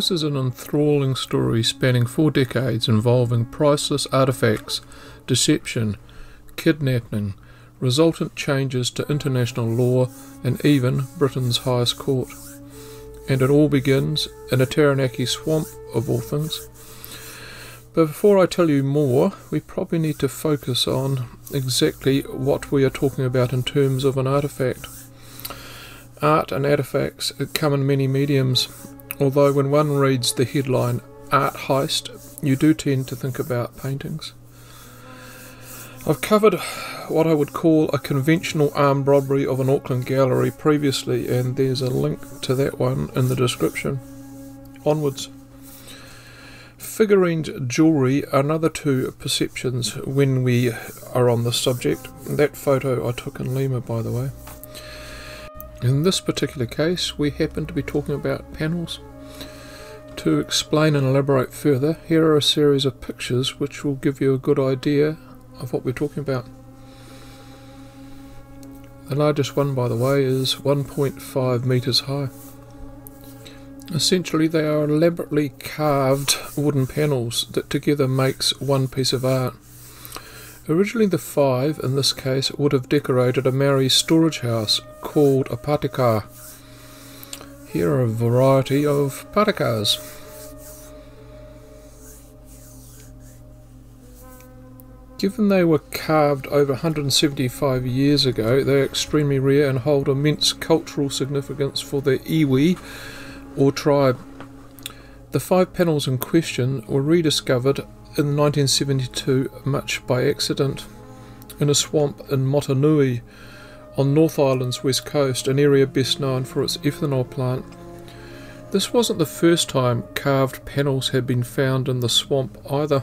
This is an enthralling story spanning four decades involving priceless artifacts, deception, kidnapping, resultant changes to international law, and even Britain's highest court. And it all begins in a Taranaki swamp, of all things. But before I tell you more, we probably need to focus on exactly what we are talking about in terms of an artifact. Art and artifacts come in many mediums, although when one reads the headline Art Heist, you do tend to think about paintings. I've covered what I would call a conventional armed robbery of an Auckland gallery previously, and there's a link to that one in the description. Onwards. Figurines jewellery, another two perceptions when we are on the subject. That photo I took in Lima, by the way. In this particular case, we happen to be talking about panels. To explain and elaborate further, here are a series of pictures which will give you a good idea of what we're talking about. The largest one, by the way, is 1.5 metres high. Essentially, they are elaborately carved wooden panels that together makes one piece of art. Originally, the five, in this case, would have decorated a Maori storage house called a pataka. Here are a variety of patakas. Given they were carved over 175 years ago, they are extremely rare and hold immense cultural significance for the iwi, or tribe. The five panels in question were rediscovered in 1972, much by accident, in a swamp in Motunui on North Island's west coast, an area best known for its ethanol plant. This wasn't the first time carved panels had been found in the swamp either.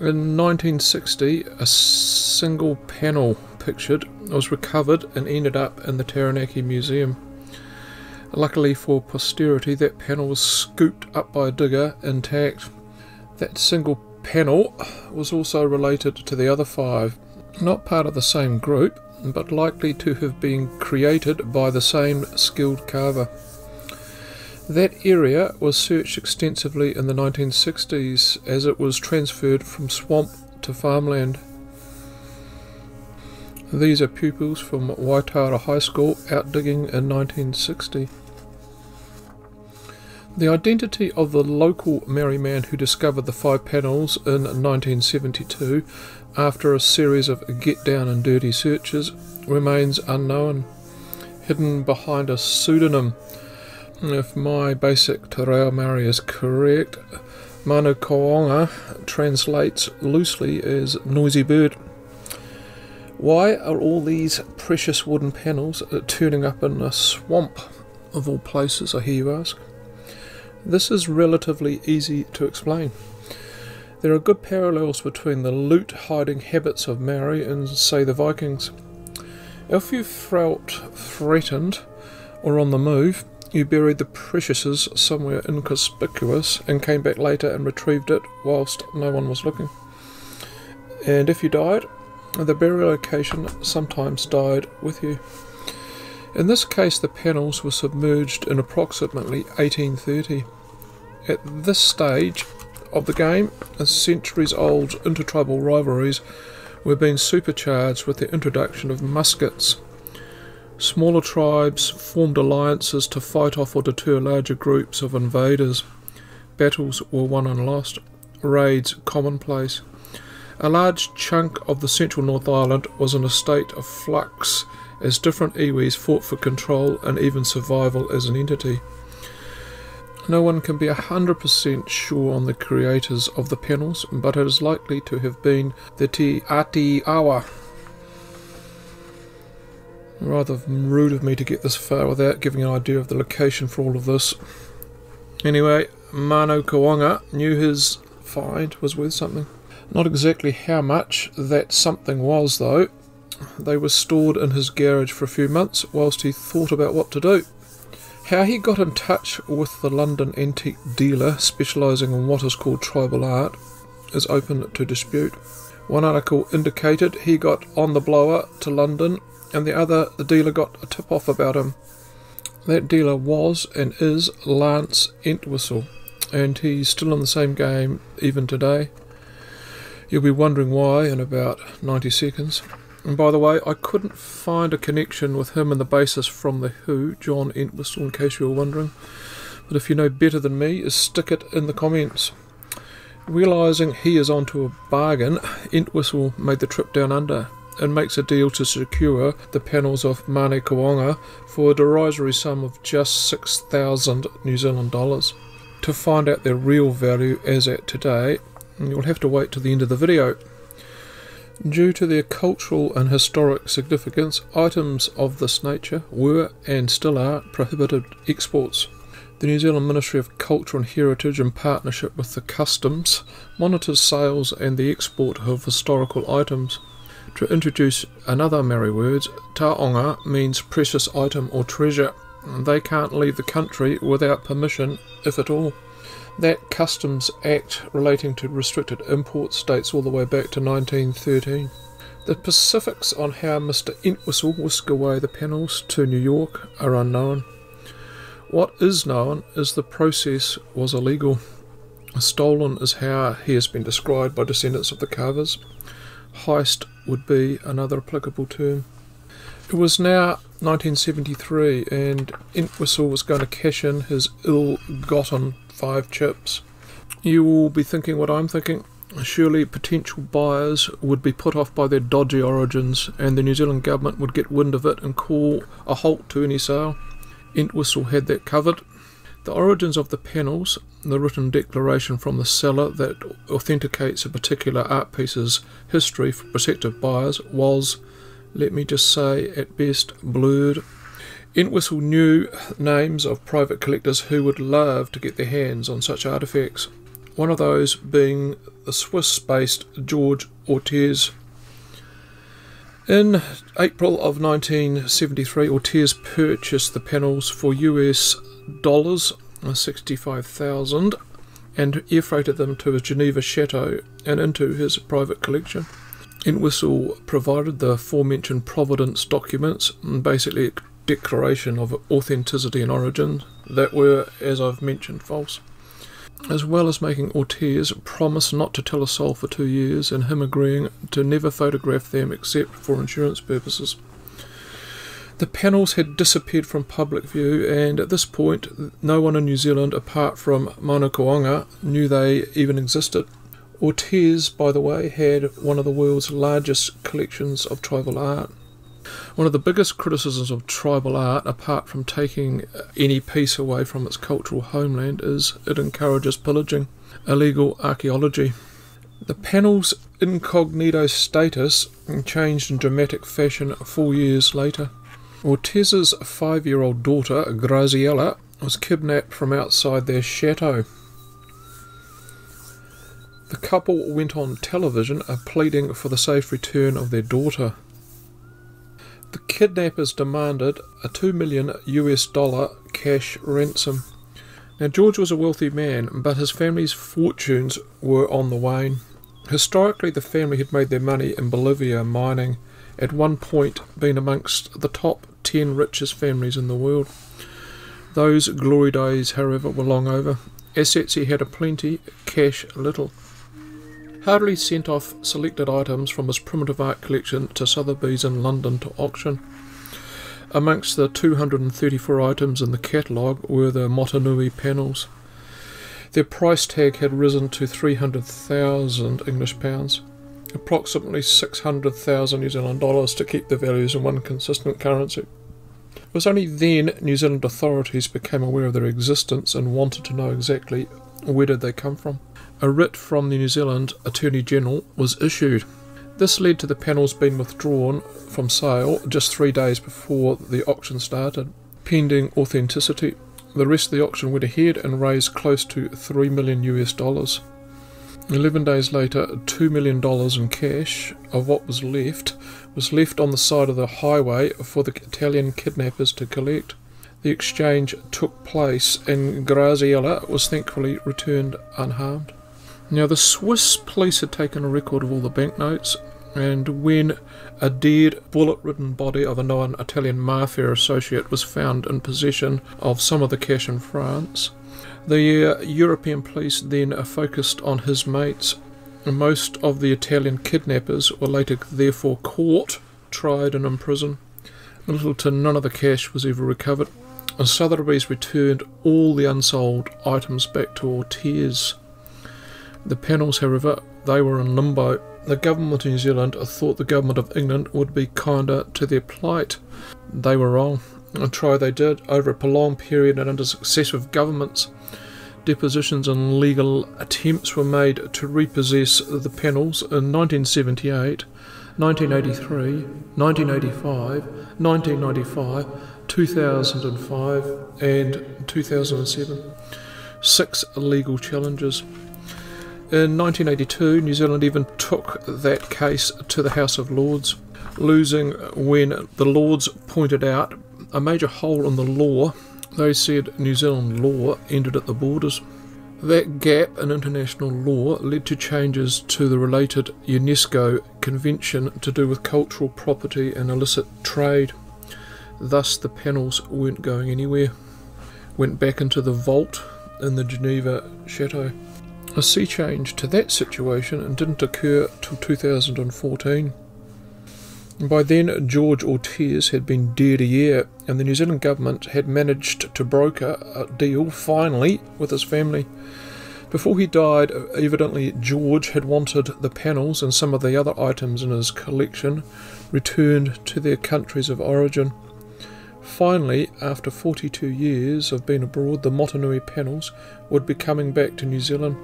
In 1960, a single panel pictured was recovered and ended up in the Taranaki Museum. Luckily for posterity, that panel was scooped up by a digger intact. That single panel was also related to the other five, not part of the same group, but likely to have been created by the same skilled carver. That area was searched extensively in the 1960s as it was transferred from swamp to farmland. These are pupils from Waitara High School out digging in 1960. The identity of the local Maori man who discovered the five panels in 1972 after a series of get down and dirty searches remains unknown, hidden behind a pseudonym. If my basic Te Reo Maori is correct, Manu translates loosely as noisy bird. Why are all these precious wooden panels turning up in a swamp of all places, I hear you ask? This is relatively easy to explain. There are good parallels between the loot hiding habits of Maori and, say, the Vikings. If you felt threatened or on the move, you buried the preciouses somewhere inconspicuous and came back later and retrieved it whilst no one was looking. And if you died, the burial location sometimes died with you. In this case, the panels were submerged in approximately 1830. At this stage of the game, as centuries old intertribal rivalries were being supercharged with the introduction of muskets. Smaller tribes formed alliances to fight off or deter larger groups of invaders. Battles were won and lost, raids commonplace. A large chunk of the central North Island was in a state of flux as different iwis fought for control and even survival as an entity. No one can be 100% sure on the creators of the panels, but it is likely to have been the Te Ati Awa. Rather rude of me to get this far without giving an idea of the location for all of this. Anyway, Manukonga knew his find was worth something. Not exactly how much that something was, though. They were stored in his garage for a few months whilst he thought about what to do. How he got in touch with the London antique dealer specialising in what is called tribal art is open to dispute. One article indicated he got on the blower to London, and the other, the dealer got a tip off about him. That dealer was and is Lance Entwistle, and he's still in the same game even today. You'll be wondering why in about 90 seconds. And by the way, I couldn't find a connection with him and the bassist from The Who, John Entwistle, in case you were wondering. But if you know better than me, stick it in the comments. Realising he is onto a bargain, Entwistle made the trip down under and makes a deal to secure the panels of Manukonga for a derisory sum of just 6,000 New Zealand dollars. To find out their real value as at today, you'll have to wait to the end of the video. Due to their cultural and historic significance, items of this nature were and still are prohibited exports. The New Zealand Ministry of Culture and Heritage, in partnership with the Customs, monitors sales and the export of historical items. To introduce another Maori word, taonga means precious item or treasure. They can't leave the country without permission, if at all. That Customs Act relating to restricted imports dates all the way back to 1913. The specifics on how Mr. Entwistle whisked away the panels to New York are unknown. What is known is the process was illegal. Stolen is how he has been described by descendants of the Carvers. Heist would be another applicable term. It was now 1973 and Entwistle was going to cash in his ill-gotten five chips. You will be thinking what I'm thinking. Surely potential buyers would be put off by their dodgy origins and the New Zealand government would get wind of it and call a halt to any sale. Entwistle had that covered. The origins of the panels, the written declaration from the seller that authenticates a particular art piece's history for prospective buyers, was, let me just say, at best blurred. Entwistle knew names of private collectors who would love to get their hands on such artifacts, one of those being the Swiss based George Ortiz. In April of 1973, Ortiz purchased the panels for US dollars, uh, 65,000, and air freighted them to his Geneva chateau and into his private collection. Entwistle provided the aforementioned provenance documents, basically declaration of authenticity and origin, that were, as I've mentioned, false as well as making Ortiz promise not to tell a soul for two years and him agreeing to never photograph them except for insurance purposes. The panels had disappeared from public view, and at this point, no one in New Zealand apart from Manukonga knew they even existed. Ortiz, by the way, had one of the world's largest collections of tribal art. One of the biggest criticisms of tribal art, apart from taking any piece away from its cultural homeland, is it encourages pillaging, illegal archaeology. The panel's incognito status changed in dramatic fashion four years later. Ortiz's five year old daughter, Graziella, was kidnapped from outside their chateau. The couple went on television pleading for the safe return of their daughter. The kidnappers demanded a 2 million US dollar cash ransom. Now, George was a wealthy man, but his family's fortunes were on the wane. Historically, the family had made their money in Bolivia mining, at one point being amongst the top 10 richest families in the world. Those glory days, however, were long over. Assets he had aplenty, cash little. Harley sent off selected items from his primitive art collection to Sotheby's in London to auction. Amongst the 234 items in the catalogue were the Motunui panels. Their price tag had risen to 300,000 English pounds, approximately 600,000 New Zealand dollars to keep the values in one consistent currency. It was only then New Zealand authorities became aware of their existence and wanted to know exactly where did they come from a writ from the New Zealand Attorney General was issued. This led to the panels being withdrawn from sale just three days before the auction started, pending authenticity. The rest of the auction went ahead and raised close to 3 million US dollars. Eleven days later, $2 million in cash of what was left was left on the side of the highway for the Italian kidnappers to collect. The exchange took place and Graziella was thankfully returned unharmed. Now, the Swiss police had taken a record of all the banknotes, and when a dead, bullet ridden body of a known Italian mafia associate was found in possession of some of the cash in France, the uh, European police then focused on his mates. Most of the Italian kidnappers were later therefore caught, tried, and imprisoned. Little to none of the cash was ever recovered. And Sotheby's returned all the unsold items back to Ortiz. The panels, however, they were in limbo. The government of New Zealand thought the government of England would be kinder to their plight. They were wrong, and try they did over a prolonged period and under successive governments. Depositions and legal attempts were made to repossess the panels in 1978, 1983, 1985, 1995, 2005, and 2007. Six legal challenges. In 1982, New Zealand even took that case to the House of Lords, losing when the Lords pointed out a major hole in the law. They said New Zealand law ended at the borders. That gap in international law led to changes to the related UNESCO Convention to do with cultural property and illicit trade. Thus, the panels weren't going anywhere. Went back into the vault in the Geneva Chateau. A sea change to that situation and didn't occur till 2014. By then, George Ortiz had been dead a year, and the New Zealand government had managed to broker a deal finally with his family. Before he died, evidently George had wanted the panels and some of the other items in his collection returned to their countries of origin. Finally, after 42 years of being abroad, the Motunui panels would be coming back to New Zealand.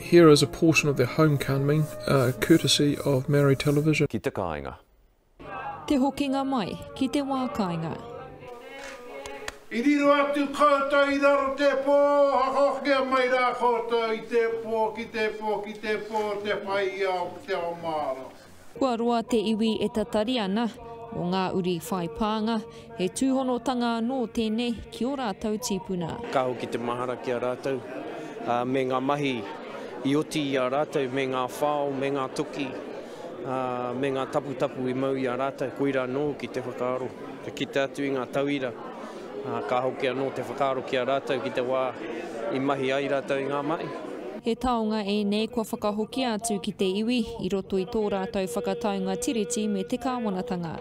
Here is a portion of their homecoming, uh, courtesy of Maori Television. Ki te kāinga. Te hokinga mai, ki te wā kāinga. I riro atu koutou i raro te pō, hakohkia mai rā koutou i te pō, ki te pō, ki te pō, te whai au, te o māra. Kua roa te iwi e tatari ana, o ngā uri whai pānga, he tūhonotanga nō tēnei ki o rātou tīpuna. Ka hoki te mahara ki a rātou, uh, me ngā mahi i oti i a rātou, me ngā whao, me ngā tuki, uh, me ngā tapu tapu i mau i a rātou, koira nō ki te whakaaro. Te kita atu i ngā tauira, uh, ka hoki anō te whakaaro ki a rātou ki te wā i mahi ai rātou i ngā mai. He taonga e nei kua whakahoki atu ki te iwi, i roto i tō rātou whakataunga tiriti me te kāwanatanga.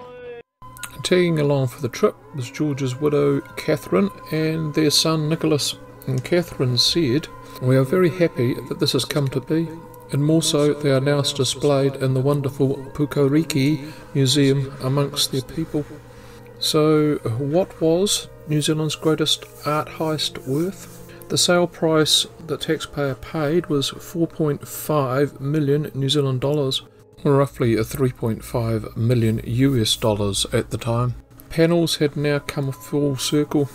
Tagging along for the trip was George's widow Catherine and their son Nicholas. And Catherine said, We are very happy that this has come to be, and more so they are now displayed in the wonderful Puke Ariki Museum amongst their people. So, what was New Zealand's greatest art heist worth? The sale price the taxpayer paid was 4.5 million New Zealand dollars, roughly 3.5 million US dollars at the time. Panels had now come full circle.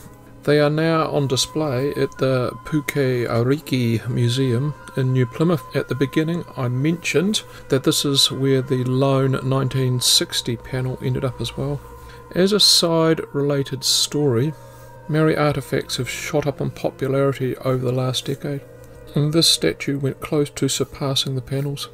They are now on display at the Puke Ariki Museum in New Plymouth. At the beginning, I mentioned that this is where the lone 1960 panel ended up as well. As a side related story, Maori artifacts have shot up in popularity over the last decade, and this statue went close to surpassing the panels,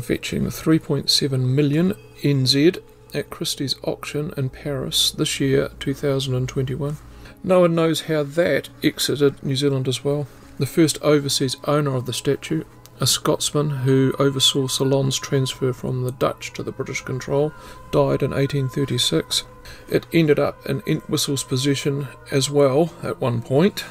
fetching 3.7 million NZ at Christie's auction in Paris this year, 2021. No one knows how that exited New Zealand as well. The first overseas owner of the statue, a Scotsman who oversaw Ceylon's transfer from the Dutch to the British control, died in 1836. It ended up in Entwistle's possession as well at one point.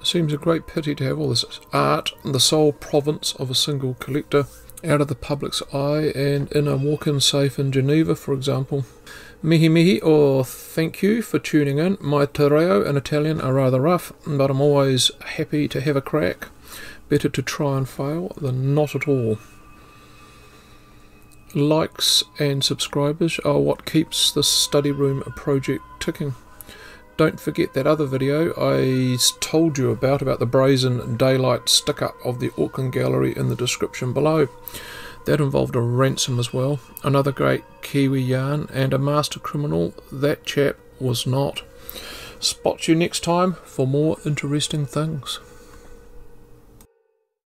It Seems a great pity to have all this art, the sole province of a single collector, out of the public's eye and in a walk-in safe in Geneva, for example. Mihi mihi, or thank you for tuning in. My te reo in Italian are rather rough, but I'm always happy to have a crack. Better to try and fail than not at all. Likes and subscribers are what keeps this study room project ticking. Don't forget that other video I told you about, about the brazen daylight stick up of the Auckland Gallery in the description below. That involved a ransom as well, another great Kiwi yarn, and a master criminal. That chap was not. Spot you next time for more interesting things.